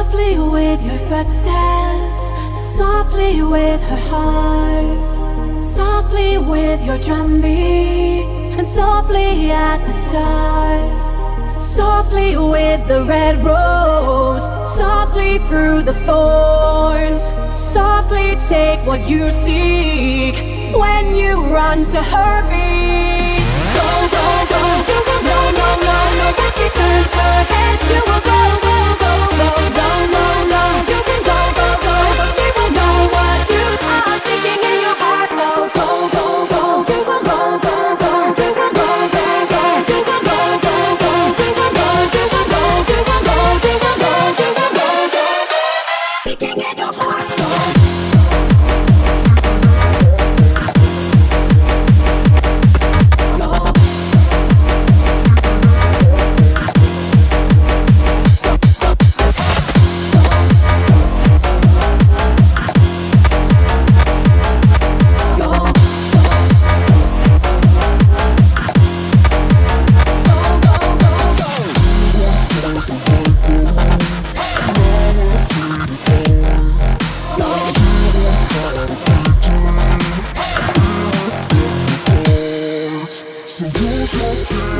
Softly with your footsteps, softly with her heart, softly with your drum beat, and softly at the start, softly with the red rose, softly through the thorns, softly take what you seek when you run to her beat. Go, go, go, go, Bye.